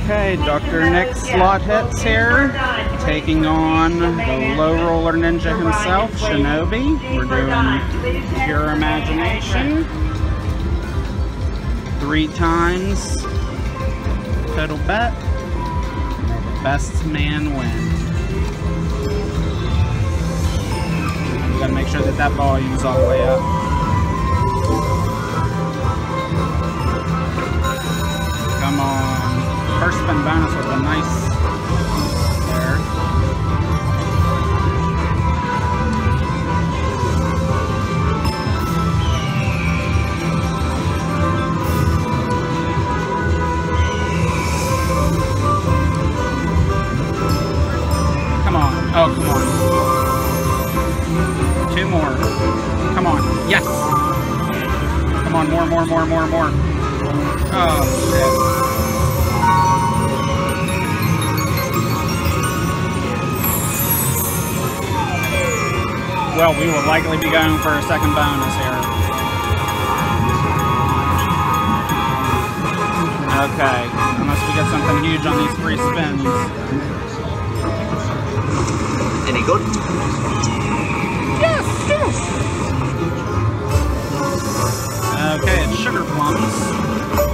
Okay, Dr. Nick Slot Hits here, taking on the low roller ninja himself, Shinobi. We're doing Pure Imagination. Three times total bet. Best man win. You gotta make sure that that volume's all the way up. First a nice there. Come on. Oh, come on. Two more. Come on. Yes. Come on, more, more, more, more, more. Oh, Well, we will likely be going for a second bonus here. Okay, unless we get something huge on these three spins. Any good? Yes, sure. Okay, it's sugar plums.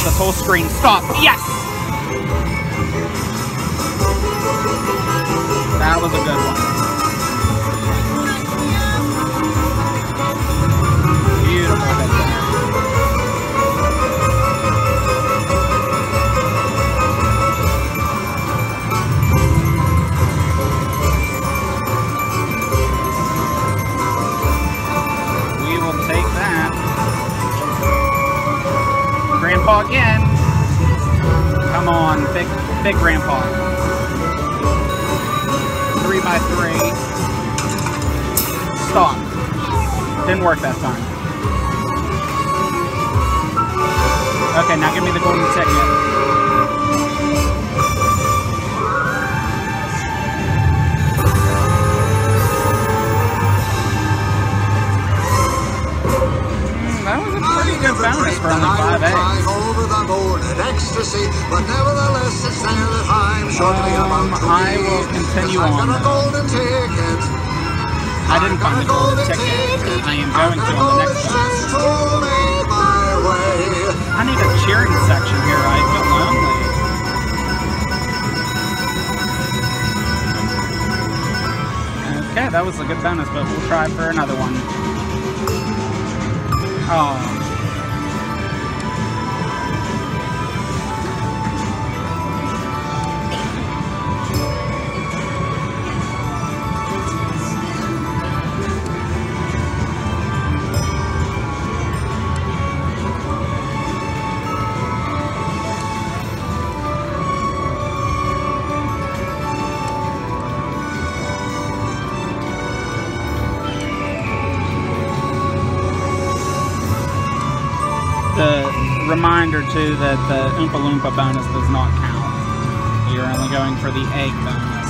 this whole screen. Stop. Yes! That was a good one. Big, grandpa. Three by three. Stop. Didn't work that time. Okay, now give me the golden ticket. The next one. I need a cheering section here. I feel lonely. Okay, that was a good bonus, but we'll try for another one. Oh. Reminder too that the Oompa Loompa bonus does not count. You're only going for the egg bonus.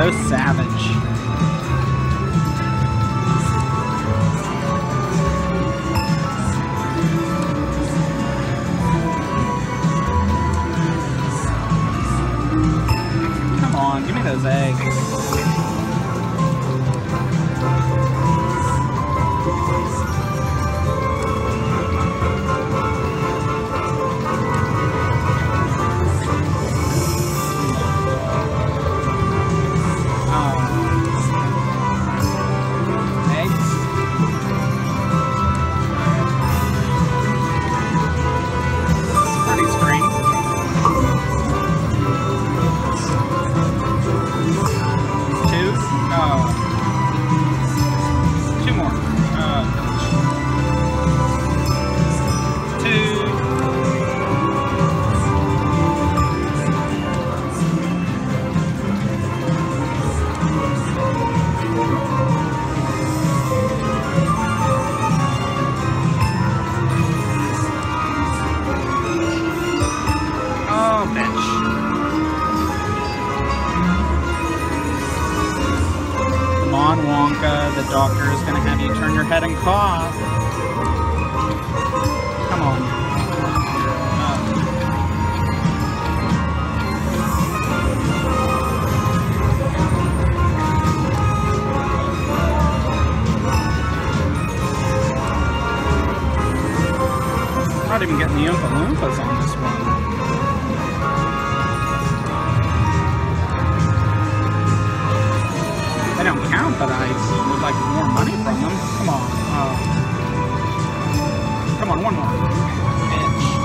So savage. The doctor is gonna have you turn your head and cough. Come on. Not even getting the Oompa Loompas on this one. They but I would like more money from them. Come on. Uh, come on, one more. Bitch.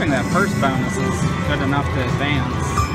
Hoping that first bonus is good enough to advance.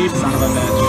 You son of a bitch.